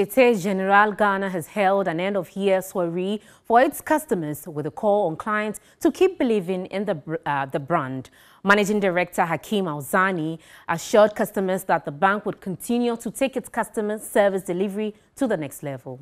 Societe Generale Ghana has held an end-of-year soiree for its customers with a call on clients to keep believing in the, uh, the brand. Managing Director Hakim Ouzani assured customers that the bank would continue to take its customer service delivery to the next level.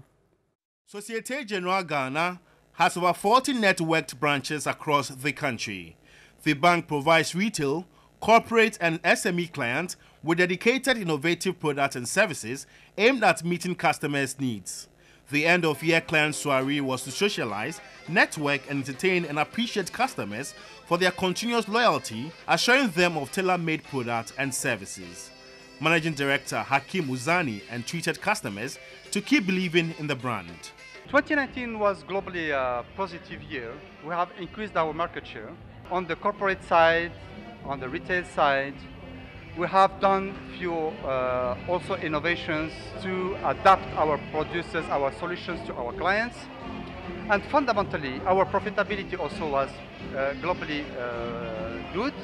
Societe Generale Ghana has over 40 networked branches across the country. The bank provides retail, corporate and SME clients with dedicated innovative products and services aimed at meeting customers' needs. The end of year client soiree was to socialize, network, and entertain and appreciate customers for their continuous loyalty, assuring them of tailor made products and services. Managing Director Hakim Ouzani entreated customers to keep believing in the brand. 2019 was globally a positive year. We have increased our market share on the corporate side, on the retail side, we have done few uh, also innovations to adapt our producers, our solutions to our clients. And fundamentally, our profitability also was uh, globally uh, good.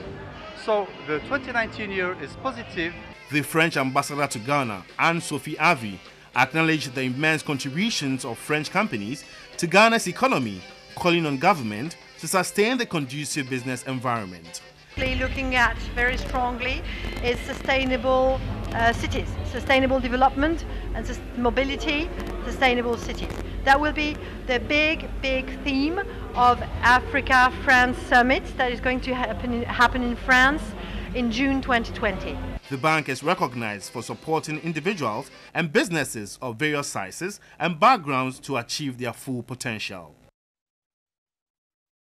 So the 2019 year is positive. The French ambassador to Ghana, Anne-Sophie Avé, acknowledged the immense contributions of French companies to Ghana's economy, calling on government to sustain the conducive business environment. Looking at very strongly is sustainable uh, cities, sustainable development and mobility, sustainable cities. That will be the big, big theme of Africa France Summit that is going to happen in, happen in France in June 2020. The bank is recognized for supporting individuals and businesses of various sizes and backgrounds to achieve their full potential.